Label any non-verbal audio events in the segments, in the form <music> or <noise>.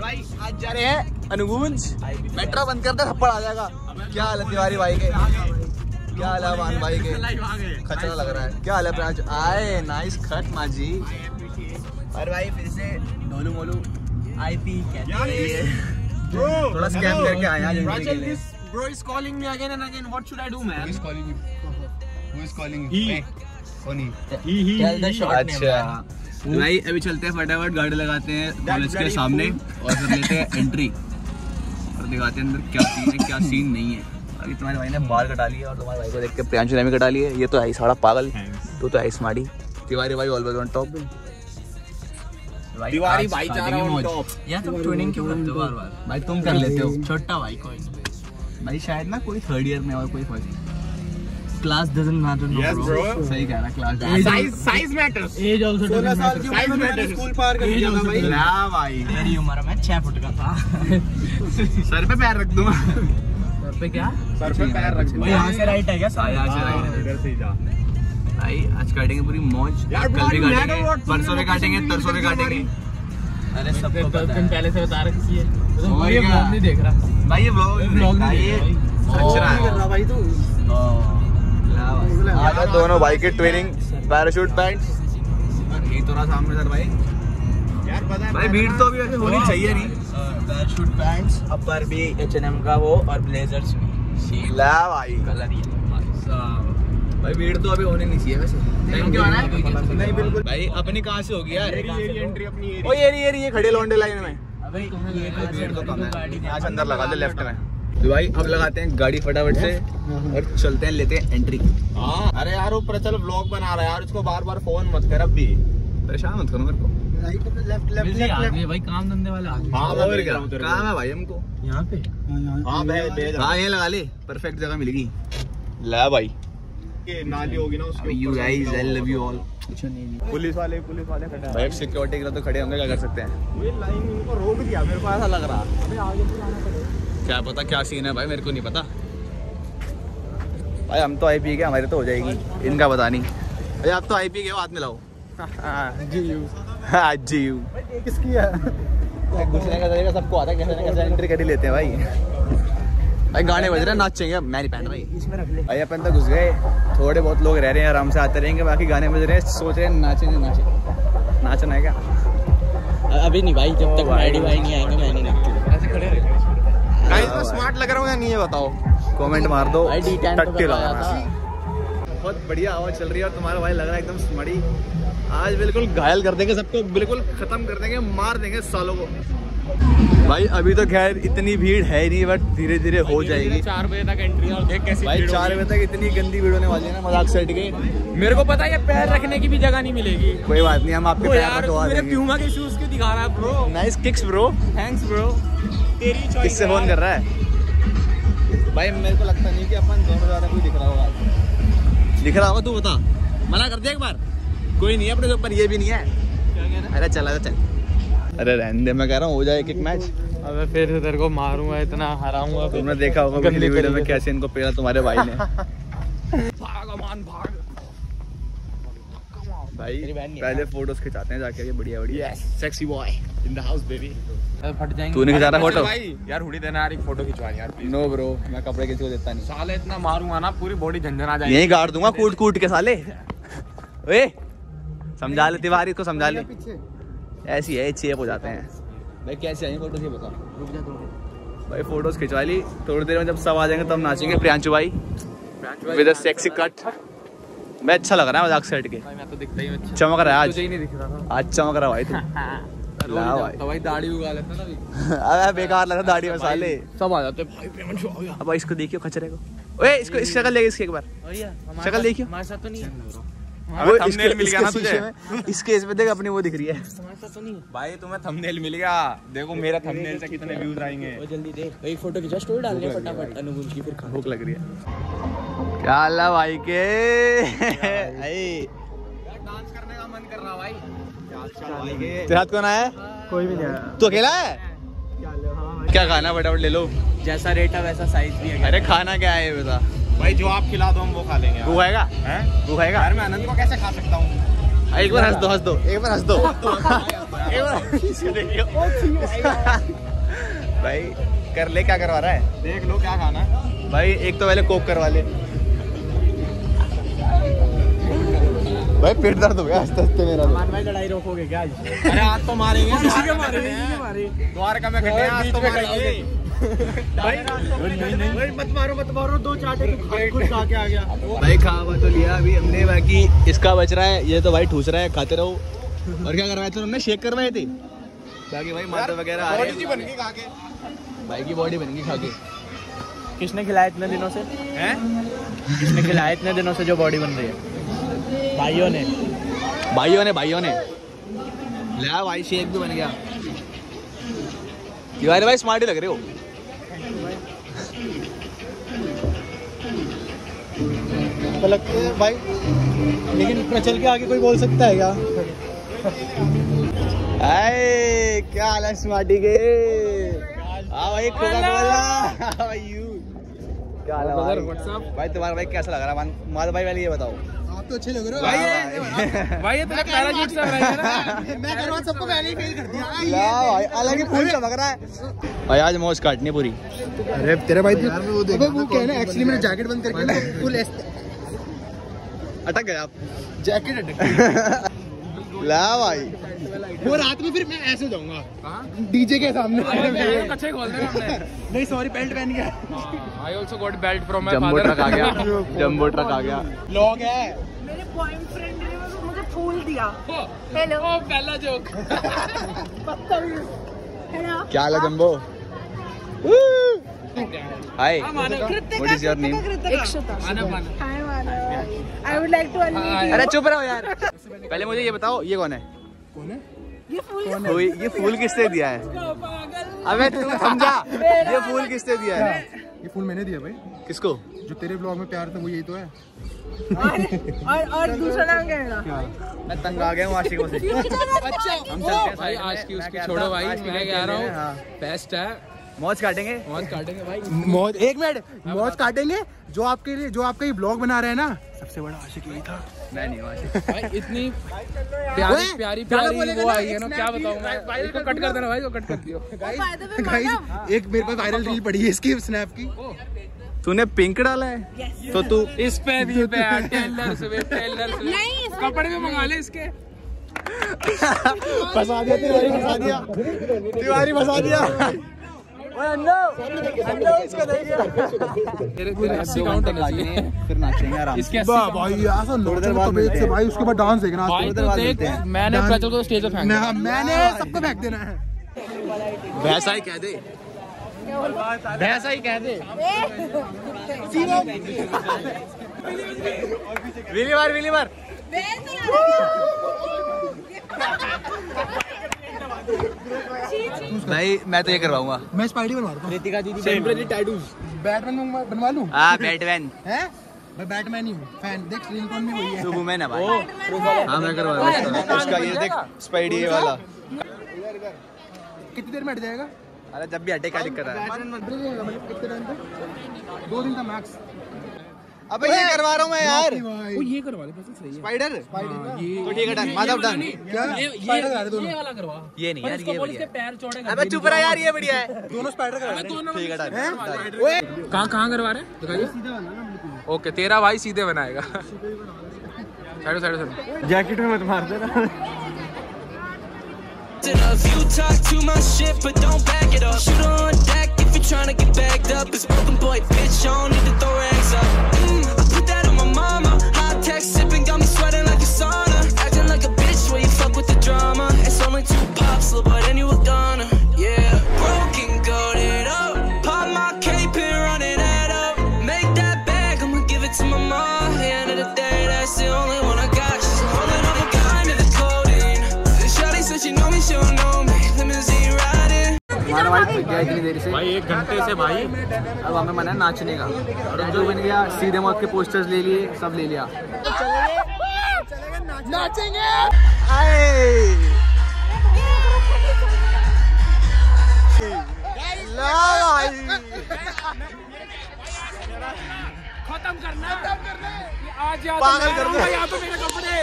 भाई आज जा रहे हैं अनुगुंज मेट्रो बंद कर दे, थप्पड़ आ जाएगा। क्या हाल है, तिवारी भाई के? क्या हाल है अमान भाई के? खतरा लग रहा है। क्या हाल है प्रांच आए नाइस खट माजी। और भाई फिर से ढोलू मोलू आईपी <laughs> थोड़ा स्कैम करके आज entry के लिए। Bro is calling me again and again. What should I do, man? calling you? Who is calling He. Hey, Funny. Tell the short name, अच्छा तो भाई अभी चलते हैं फटाफट गाड़ी लगाते हैं कॉलेज के सामने और फिर लेते हैं एंट्री और दिखाते हैं अंदर क्या सीन है क्या सीन नहीं है। अभी तुम्हारे भाई ने बाल कटा लिए और तुम्हारे भाई को देख के प्रियांशु ने भी कटा लिए। ये तो है ही साड़ा पागल। तू तो है स्मार्टी। तिवारी भाई ऑलवेज ऑन टॉप तिवारी भाई जा रहा तुम ट्यूनिंग क्यों करते हो बार बार? भाई तुम कर लेते हो। छोटा भाई कोई नहीं। भाई शायद ना कोई थर्ड ईयर में और कोई first class doesn't matter no bro. सही कह रहा class Size, size matters. Age also doesn't साल की मैटर उम्र में मैंने स्कूल पार कर दिया था भाई। ना भाई। मेरी उम्र मैं 6 फुट का था। सर पे पैर रख दूँगा। सर पे क्या? सर पे पैर रख भाई यहाँ से राइट है क्या? हाँ, यहाँ से right है। इधर से ही जा। भाई आज काटेंगे पूरी मौज। कल भी काटेंगे। परसों भी काटेंगे तरसों भी काटेंगे। अरे सबको पता है। पहले से बता रखी है। तो और ये? ब्लॉग नहीं देख रहा। भाई ये ब्लॉग ब्लॉग नहीं ये देख रहा सच रहा है। भाई तू। आज दोनों भाई के ट्रेनिंग पैराशूट पैंट यही तो रहा सामने सर भाई यार पता है भाई भीड़ तो अभी होनी चाहिए नहीं। पैराशूट पैंट्स अपर भी एच&M का वो और ब्लेजर्स भी। भाई। कलर ये भाई भीड़ तो अभी होनी नहीं चाहिए वैसे। टाइम क्यों आना है? नहीं बिल्कुल। भाई अपनी कहाँ से होगी यार? एंट्री अपनी ओ ये ये ये खड़े लौंडे लाइन में। भीड़ तो है। आज अंदर लगा दे लेफ़्ट में। तो भाई अब लगाते हैं गाड़ी फटाफट से और चलते हैं लेते हैं एंट्री हाँ। अरे यार ऊपर चल व्लॉग बना रहा है यार उसको बार बार फ़ोन मत कर अब भी परेशान मत करो मेरे को। राइट पे लेफ़्ट लेफ़्ट गई भाई काम धंधे वाले आ गए हाँ और क्या? रहा काम है भाई हमको? यहाँ पे। हाँ भेज भेज। हाँ ये लगा ले। परफेक्ट जगह मिलेगी। ला भाई। ये नाली होगी ना उसके you guys I love you all police वाले पुलिस वाले खड़े भाई सिक्योरिटी के तो खड़े होंगे क्या कर सकते हैं? ये लाइन इनको रोक दिया मेरे को ऐसा लग रहा। क्या पता क्या सीन है भाई मेरे को नहीं पता। भाई हम तो आई पी के हमारी तो हो जाएगी। इनका पता नहीं। भाई आप तो आई पी के हो हाथ मिलाओ। जी। हाँ जी। किसकी है घुसने का तरीका सबको आता है कैसे ना कैसे एंट्री कर ही लेते हैं भाई। भाई गाने बज रहे हैं नाचेंगे मैं नहीं पहन भाई। इसमें रख ले भाई अपन तो घुस गए। थोड़े बहुत लोग रह रहे हैं आराम से आते रहेंगे बाकी गाने बज रहे हैं। सोच रहे हैं नाचेंगे नाचे नाचना है क्या? अभी नहीं भाई जब तक भाई। नहीं आएँगे मैं नहीं गाइस मैं स्मार्ट लग रहा हूँ या नहीं ये बताओ? कमेंट मार दो। भाई D10 टट्टी करवाया लगाना। था। बहुत बढ़िया हवा चल रही है और तुम्हारा भाई लग रहा है एकदम स्मड़ी आज बिल्कुल घायल कर देंगे सबको बिल्कुल खत्म कर देंगे मार देंगे सालों को। भाई अभी तो खैर इतनी भीड़ है ही नहीं बट धीरे धीरे हो जाएगी। चार बजे तक एंट्री और देख कैसी भाई चार बजे तक इतनी गंदी भीड़ होने वाली है ना मज़ाक सेट के। मेरे को पता है ये पैर रखने की भी जगह नहीं मिलेगी। कोई बात नहीं हम आपके पैर रखवा मेरे देंगे प्यूमा के शूज़ क्यों दिखा रहा है bro nice kicks bro thanks bro तेरी किससे फ़ोन कर रहा है? भाई मेरे को लगता नहीं कि अपन दोनों ज़्यादा कोई दिख रहा होगा। दिख रहा होगा तू बता। मना कर दिया एक बार। कोई नहीं है अपने ऊपर ये भी नहीं है। अरे चला चल। अरे रहने मैं कह रहा हूँ हो जाए एक एक मैच अबे फिर तेरे को मारूँगा इतना हराऊँगा तुमने देखा होगा पिछली वीडियो में कैसे इनको पेड़ा तुम्हारे भाई ने। भाग। अमान भाग भाई पहले फ़ोटोज़ खिंचाते हैं जाके ये बढ़िया बढ़िया। Sexy boy in the house baby फट जाएँगे। तू नहीं खिंचा रहा फ़ोटो भाई यार हुडी देना यार एक फ़ोटो खिंचवानी यार प्लीज़ नो ब्रो मैं कपड़े किसी को देता नहीं। साले इतना मारूँगा ना पूरी बॉडी झंझन आ जाएगी। यही गाड़ दूँगा कूट कूट के साले। <laughs> ओए समझा ले तिवारी को समझा ले। ऐसी है चेप हो जाते हैं। भाई कैसे आई फ़ोटो ये बता रुक जा भाई फ़ोटोज़ खिंचवा ली। थोड़ी देर में जब सब आ जाएँगे तब नाचेंगे। प्रियांशु भाई विद सेक्सी कट मैं अच्छा लग रहा है मज़ाक सेट के। मैं तो दिखता ही अच्छा। चमक रहा है आज। नहीं दिख रहा आज चमक रहा है भाई तू। <laughs> भाई। तो भाई दाढ़ी उगा लेता ना <laughs> अबे बेकार लग रहा दाढ़ी में साले। सब आ जाते भाई पेमेंट शो आ गया। अब इसको देखियो खचरे को। ओए इसको इस शक्ल देखिए इसकी एक बार। भैया शक्ल देखियो। हमारे साथ तो नहीं है। वो इसके, मिल गया ना तुझे? इस केस में देख अपनी वो दिख रही है। भाई तुम्हें थंबनेल मिल गया। देखो मेरा थंबनेल से कितने व्यूज़ आएँगे। जल्दी दे एक फ़ोटो खींचा स्टोरी डालने फटाफट। अनुगुंज की फिर खा भूख लग रही है। क्या अल्लाह भाई के? <laughs> आई डांस करने का मन कर रहा भाई। तेरे हाथ कौन आया? कोई भी नहीं आया। तू अकेला है? क्या खाना फटाफट ले लो। जैसा रेट है वैसा साइज़ भी है। अरे खाना क्या है ये बता। भाई जो आप खिला दो हम वो खा लेंगे। तू खाएगा? हैं? तू खाएगा? यार मैं आनंद को कैसे खा सकता हूँ? एक बार हंस दो हंस दो। एक बार हंस दो। एक बार भाई कर ले क्या करवा रहा है? देख लो क्या खाना है। भाई एक तो पहले कोक करवा ले। भाई पेट दर्द हो गया हँसते हँसते मेरा तो। भाई लड़ाई रोकोगे क्या आज? अरे आज तो मारेंगे द्वारका में कटे आज तो मारेंगे। मत मारो मत मारो दो चाटे खुद खा के आ गया। भाई खा हुआ तो लिया अभी हमने बाकी इसका बच रहा है ये तो भाई ठूस रहा है खाते रहो। और क्या करवाए थे तुमने शेक करवाए थे। बाकी भाई माता वगैरह आ रहे हैं। बन गई खा के भाई की बॉडी बन गई खा के किसने खिलाया इतने दिनों से? हैं? किसने खिलाया इतने दिनों से जो बॉडी बन रही है? भाइयों ने। भाइयों ने भाइयों ने। ले आ भाई शेक भी बन गया। तिवारी भाई स्मार्ट ही लग रहे हो। तो लगते है भाई लेकिन प्रचल के आगे कोई बोल सकता है क्या? हाय क्या हाल है स्मार्टी के? हाँ भाई कोका कोला यू क्या हाल है भाई? व्हाट्सअप भाई तुम्हारा भाई कैसा लग रहा है? माधव भाई वाली ये बताओ। आप तो अच्छे लग रहे हो। भाई भाई। ये तो पैराशूट से रहा है ना। <laughs> मैं करवा सबको पहले ही फेल कर दिया। ला भाई अलग ही फूल चमक रहा है। भाई आज मौज काटनी पूरी। अरे तेरे भाई अबे वो क्या है ना एक्चुअली मैंने जैकेट बंद करके फुल अटक गए आप। जैकेट अटक <laughs> ला भाई। वो रात में फिर मैं ऐसे जाऊँगा। डीजे के सामने। अच्छे खोल देना हमने। नहीं सॉरी बेल्ट पहन गया। I also got belt from my father truck आ गया। जंबो ट्रक आ गया। लॉग है। मेरे बॉयफ्रेंड ने मुझे फूल दिया। हेलो ओ पहला जोक क्या हाल है jumbo? Hi what is your name Ikshita Manav Manav hi I would like to अरे चुप रहो यार। पहले मुझे ये बताओ ये कौन है? ये फूल ये फूल किसने दिया है? अबे तू समझा। ये फूल किसने दिया है? ये फूल मैंने दिया भाई। किसको? जो तेरे ब्लॉग में प्यार था वो यही तो है। और और दूसरा नाम क्या है? मैं तंग आ गया हूँ आशिकों से। <laughs> हम चलते हैं भाई आज की उसकी छोड़ो भाई मैं आ रहा हूँ। बेस्ट है। मौज काटेंगे? मौज काटेंगे भाई। मौज एक मिनट मौज काटेंगे? जो आपके लिए जो आपका ये ब्लॉग बना रहे हैं ना। सबसे बड़ा आशिक यही था। मैं नहीं आशिक। <laughs> भाई इतनी प्यारी प्यारी प्यारी वो आई है ना क्या बताऊँ मैं? इसको कट कर देना भाई इसको कट कर दियो। बाय द वे गाइस एक मेरे पास वायरल रील पड़ी है इसकी स्नैप की। तूने पिंक डाला है? तो तू इस पे भी पे टेलर टेलर से नहीं कपड़े भी मंगा ले इसके। फंसा दिया तिवारी फंसा दिया। तिवारी फंसा दिया। तेरे तेरे अस्सी काउंट होना चाहिए। फिर नाचेंगे आराम इसके अस्सी वाह भाई ऐसा नोटर बाद तबीयत मिलते से। भाई उसके बाद डांस देखना भाई उधर बाद देख मिलते। मैंने डांस- प्रचल को स्टेज पे फेंक मैं मैंने सबको फेंक देना है। वैसा ही कह दे। भैंसा ही कह दे। विली मार विली मार। भाई मैं तो ये करवाऊँगा। मैं स्पाइडी बनवा रहा रितिका दीदी टेम्परेरी टैटूज बैटमैन बनवा लूँ? हाँ बैटमैन हैं? मैं बैटमैन ही हूँ। फ़ैन देख स्क्रीन कौन में वही है। तू वुमेन है भाई। हाँ मैं करवा रहा हूँ। उसका ये देख स्पाइडी ये वाला। कितनी देर में हट जाएगा? अरे जब भी हटे क्या दिक्कत है। मतलब दो दिन का मैक्स अबे ये करवा रहा हूँ मैं यार। वो ये करवा ले बस सही है। स्पाइडर ये तो ठीक है डन माधव डन क्या? ये ये दोनों। ये वाला करवा। ये नहीं यार इसको ये बोल बढ़िया पैर चौड़े अबे चुप रहा यार ये बढ़िया है। <laughs> दोनों स्पाइडर करा रहे ठीक है डन डन। ओए कहाँ कहाँ करवा रहे हैं? दिखाइए ओके तेरा भाई सीधे बनाएगा। Side side side. जैकेट में मत मार देना। Enough. You talk too much shit, but don't back it up. Shoot on deck if you're trying to get bagged up. It's broken boy, bitch. I don't need to throw rags up. Mm, I put that on my mama. Hot text sipping, got me sweating like a sauna. Acting like a bitch where you fuck with the drama. It's only two pops, but then you a goner. भाई थक गया इतनी देर से? भाई एक घंटे से भाई। अब हमें मना है नाचने का। और जो बन गया सीधे मौत के पोस्टर्स ले लिए सब ले लिया। नाचेंगे। खत्म करना। आज पागल कर दे। यहाँ तो मेरे कपड़े।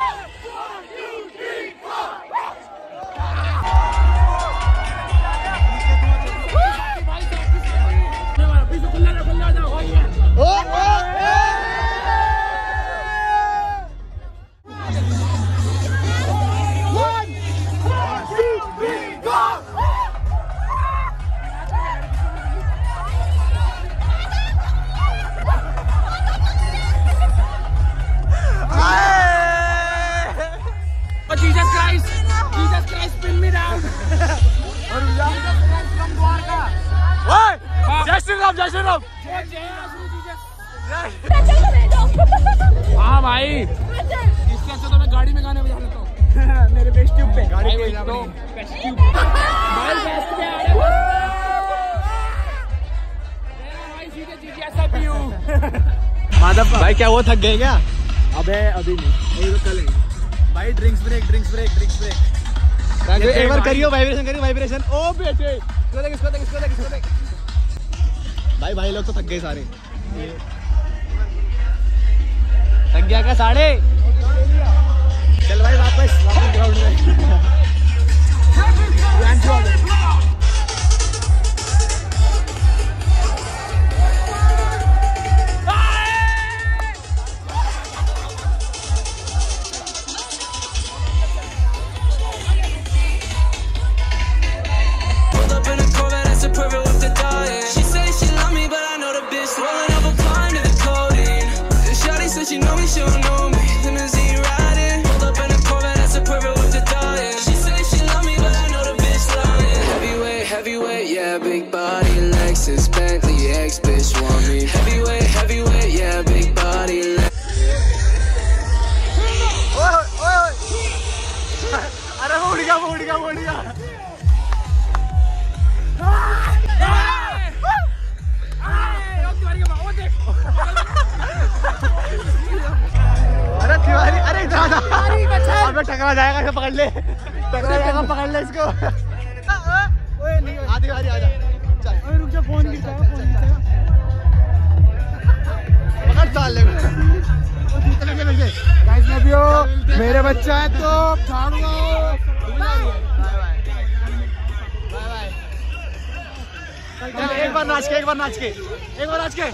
Oh! <laughs> भाई क्या वो थक गए क्या? अबे अभी नहीं। तो कल भाई drinks break drinks break drinks break एक बार करियो वाइब्रेशन करियो वाइब्रेशन ओ बेटे इसको देख इसको देख इसको देख इसको देख। भाई भाई लोग तो थक गए सारे। थक गया क्या साढ़े चल भाई वापस। वापस ग्राउंड में। Ex bitch want me. Heavyweight, heavyweight, yeah, big body. अरे वो उड़ गया वो उड़ गया वो उड़ गया अरे तिवारी अरे अबे टकरा जाएगा इसे पकड़ ले। टकरा जाएगा पकड़ ले इसको। आ तिवारी आ जा रुक जा फ़ोन गिर जाएगा फ़ोन पकड़ ले। गाइस मेरे बच्चा है तो एक बार नाच के एक बार नाच के एक बार नाच के।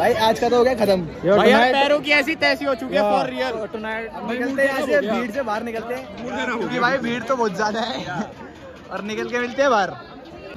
भाई आज का तो हो गया खत्म। भाई यार पैरों की ऐसी तैसी हो चुकी है फॉर रियल निकलते हैं ऐसे भीड़ से बाहर निकलते हैं। क्योंकि भाई भीड़ तो बहुत ज़्यादा है। और निकल के मिलते हैं बाहर।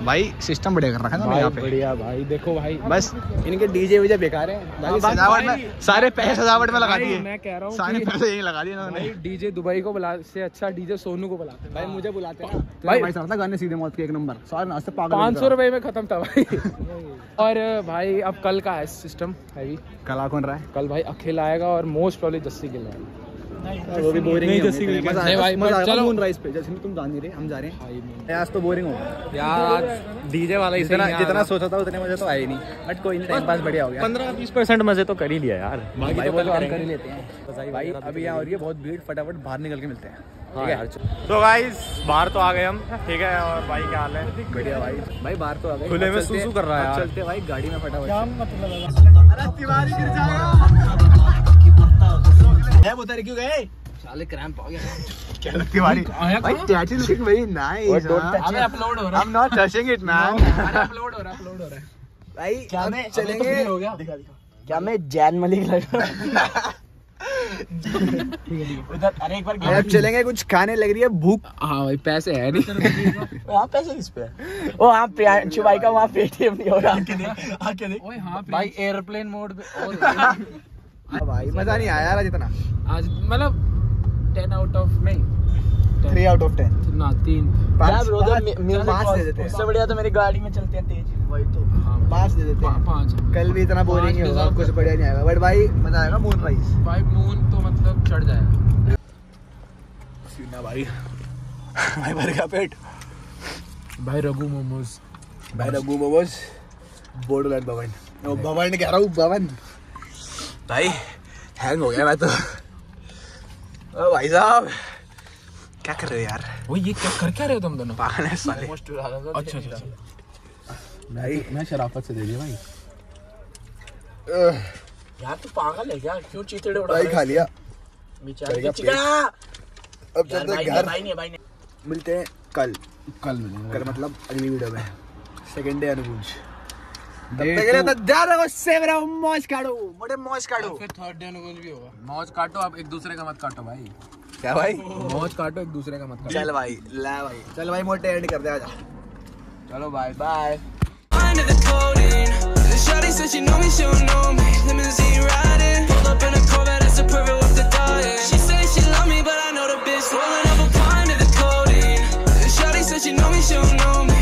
भाई सिस्टम बढ़िया कर रखा है ना यहाँ पे। बढ़िया भाई देखो भाई। बस। इनके डीजे वीजे बेकार है। बाकी सजावट में सारे पैसे सजावट में लगा दिए। मैं कह रहा हूँ सारे पैसे यही लगा दिए इन्होंने। डीजे दुबई को बुला से अच्छा डीजे सोनू को बुलाते हैं। भाई मुझे बुलाते हैं। भाई- भाई साहब गाने सीधे मौत के एक नंबर। सारे नाचते पागल पाँच सौ रुपए में खत्म था भाई। <laughs> और भाई अब कल का है सिस्टम हैवी कला कौन रहा है? कल भाई अखिल आएगा और मोस्ट प्रॉब्ली जस्सी गिल आएगा वो भी बोरिंग नहीं, ही जैसी होंगे। भी- मज़ा नहीं भाई, मज़ा चलो। मून राइज पे जैसे तुम जा नहीं रहे हम जा रहे हैं। आज तो बोरिंग होगा यार आज डीजे वाला ही जितना जितना सोचा था उतने मज़े तो आए नहीं। बट कोई नहीं टाइम पास बढ़िया हो गया। पंद्रह बीस परसेंट मज़े तो कर ही लिया यार। भाई वो तो तो हम कर ही लेते हैं। भाई अभी यहाँ हो रही है बहुत भीड़ फटाफट बाहर निकल के मिलते हैं। हाँ तो गाइस बाहर तो आ गए हम ठीक है और भाई क्या हाल है? बढ़िया भाई। भाई बाहर तो आ गए। खुले में चलते कर रहा है चलते भाई गाड़ी में फटाफट अरे तिवारी गिर जाएगा। है क्यों गए? साले क्रैम्प आ गया। क्या तिवारी भाई टैटू लुकिंग वेरी नाइस अबे अपलोड हो रहा I am not touching it man upload हो रहा है अपलोड हो रहा। है भाई क्या मैं चलेंगे। हो गया। क्या मैं जैन मलिक लग रहा उधर अरे एक बार अब चलेंगे कुछ खाने लग रही है भूख। हाँ भाई पैसे है नहीं। वहाँ पैसे किस पे है? ओ हाँ प्रियांशु भाई का वहाँ पेटीएम नहीं हो रहा। आके देख आके देख। हाँ भाई एयरप्लेन मोड पे <laughs> भाई मज़ा नहीं आया यार जितना आज मतलब टेन आउट ऑफ़ नहीं थ्री आउट ऑफ़ टेन ना तीन। पाँच पाँच दे देते हैं। उससे बढ़िया तो मेरी गाड़ी में चलते हैं तेज वही तो। हाँ, पाँच दे देते पा- हैं। पाँच। कल भी इतना बोरिंग होगा कुछ बढ़िया नहीं आएगा। बट भाई मज़ा आएगा मून राइज भाई मून तो मतलब चढ़ जाएगा। सीना भाई। <laughs> भाई भर गया पेट। भाई रघु मोमोज। भाई रघु बोबोस बोडोलैंड भवन। भवन कह रहा हूँ भवन। भाई हैंग हो गया मैं तो ओ भाई साहब क्या कर रहे हो यार वो ये क्या कर क्या रहे हो तुम दोनों पागल है साले अच्छा अच्छा अच्छा। भाई मैं शराफत से दे दिया भाई यार तू पागल है क्या क्यों चीतड़े उड़ा भाई खा लिया बेचारे चिका अब चलते हैं घर भाई ने भाई ने मिलते हैं कल कल मिलेंगे कल मतलब अगली वीडियो में सेकंड डे अनुगुंज मौज she know me, she don't know me